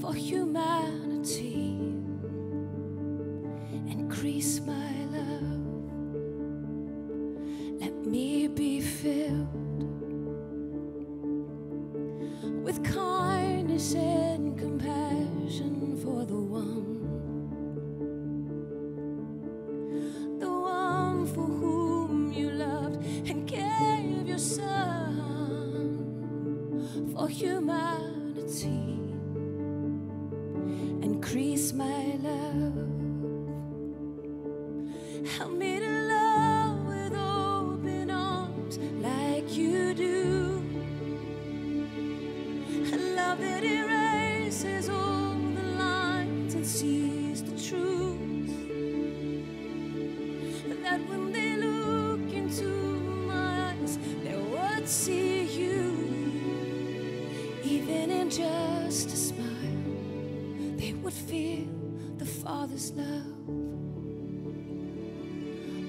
for humanity. Increase my love. Let me be filled with kindness and compassion for the one.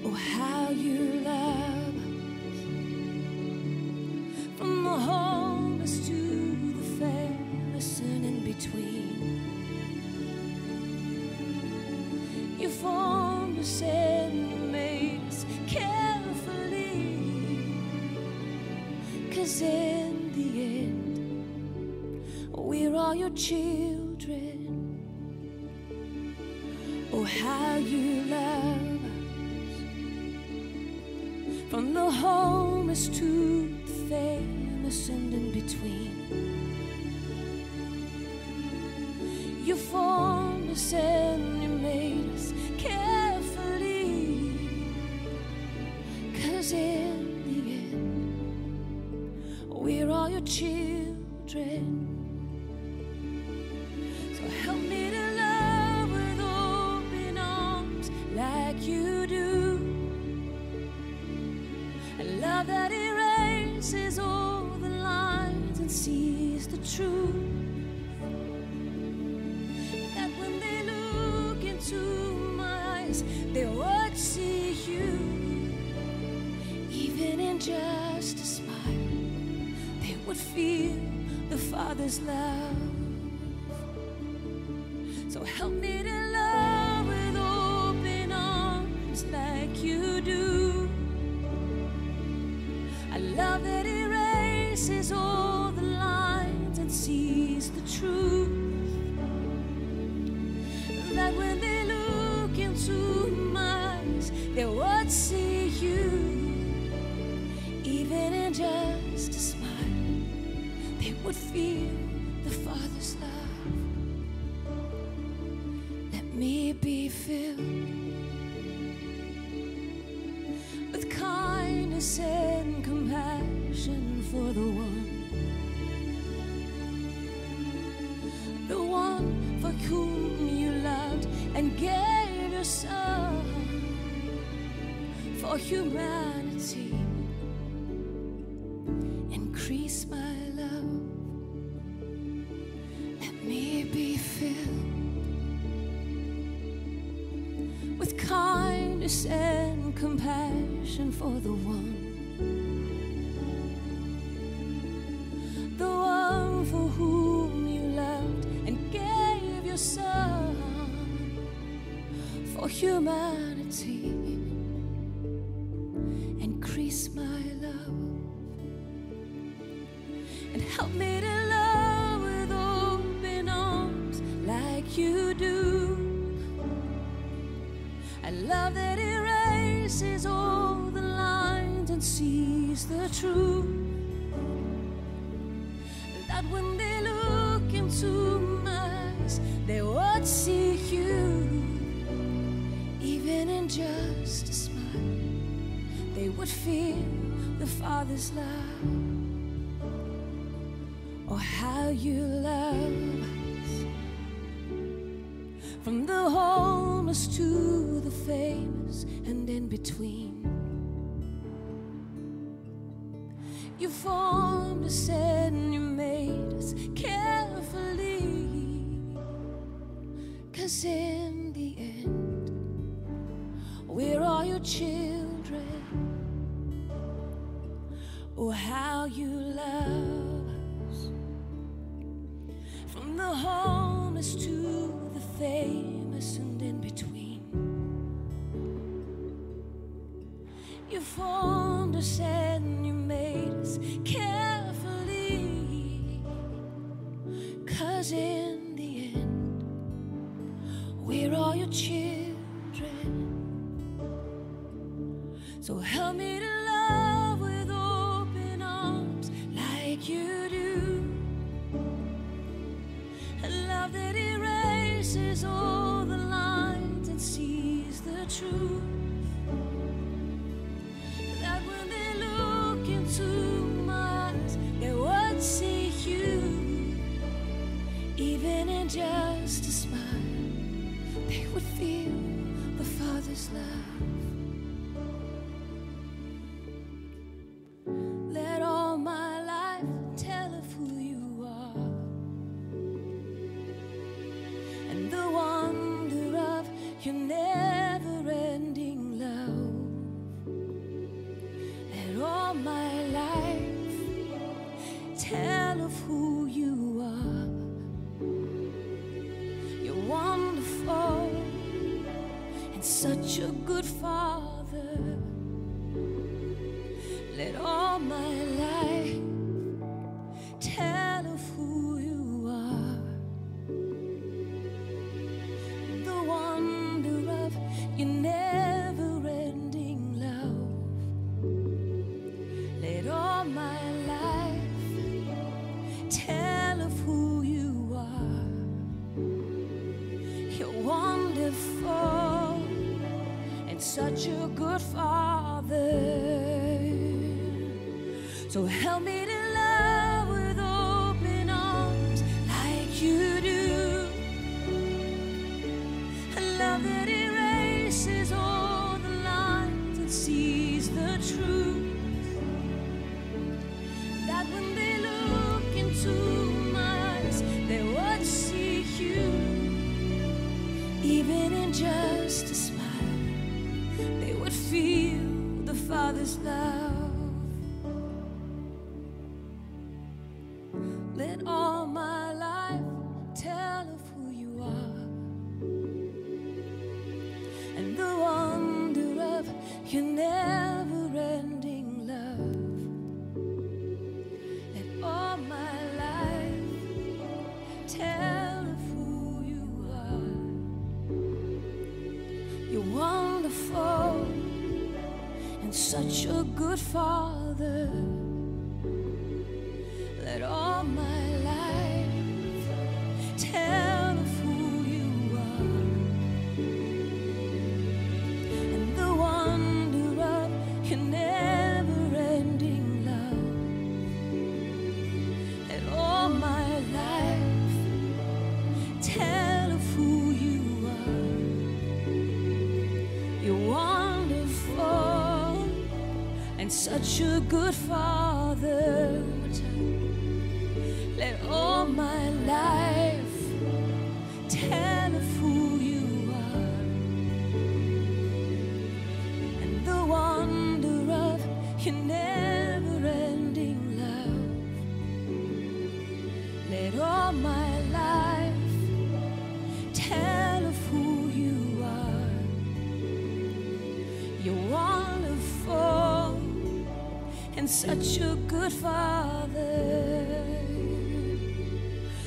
Oh, how you love us. From the homeless to the famous and in between. You formed us and made us carefully. Cause in the end, we're all your children. Oh, how you love. From the homeless to the famous and in between. You formed us and you made us carefully. Cause in the end, we're all your children. That erases all the lines and sees the truth. That when they look into my eyes, they would see you. Even in just a smile, they would feel the Father's love. For humanity. Increase my love. Let me be filled with kindness and compassion for the one, the one for whom you loved and gave your son for humanity. And help me to love with open arms like you do. A love that erases all the lines and sees the truth. That when they look into my eyes, they would see you. Even in just they would feel the Father's love. Oh, how you love us. From the homeless to the famous and in between. You formed us and you made us carefully. Cause in the end, we're all your children. Oh, how you love us. From the homeless to the famous and in between. You formed us and you made us carefully. In the truth. That when they look into my eyes, they would see you. Even in just a smile, they would feel the Father's love. Let all my life tell of who you are and the wonder of your never Let all my life tell of who you are. The wonder of your never ending love. Let all my life tell of who you are. You're wonderful and such a good father. So help me to love with open arms like you do. A love that erases all the lines and sees the truth. That when they look into my eyes, they would see you. Even in just a smile, they would feel the Father's love. Good father. Such a good father. Let all my life tell of who you are and the wonder of your never ending love. Let all my life tell of who you are. You're wonderful and such a good father.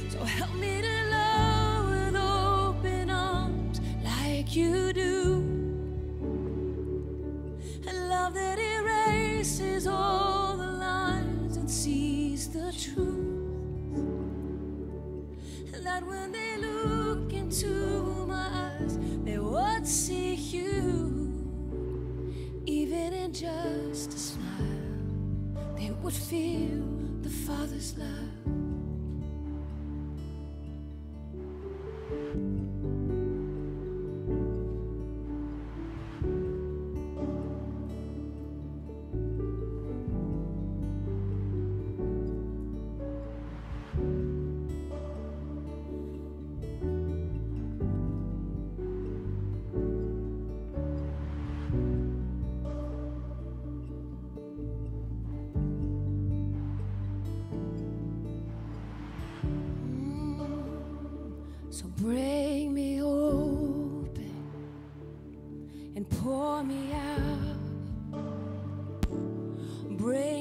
So help me to love with open arms like you do. A love that erases all the lines and sees the truth. That when they look into my eyes, they would see you. Even in just a smile, would feel the Father's love. And pour me out. Bring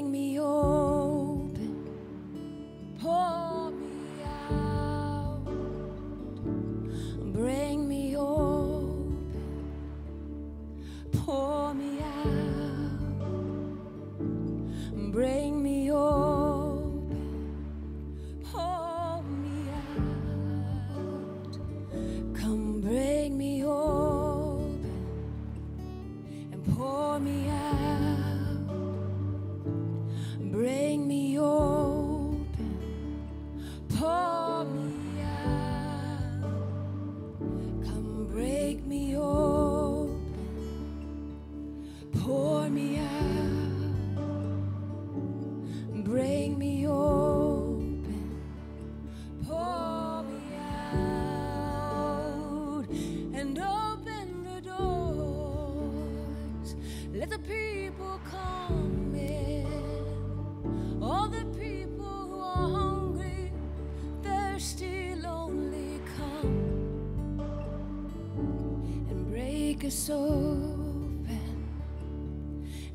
break us open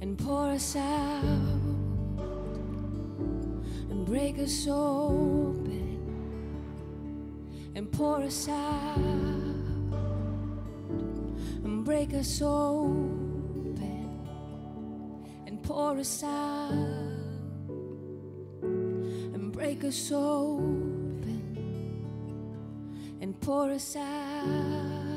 and pour us out and break us open and pour us out and break us open and pour us out and break us open and pour us out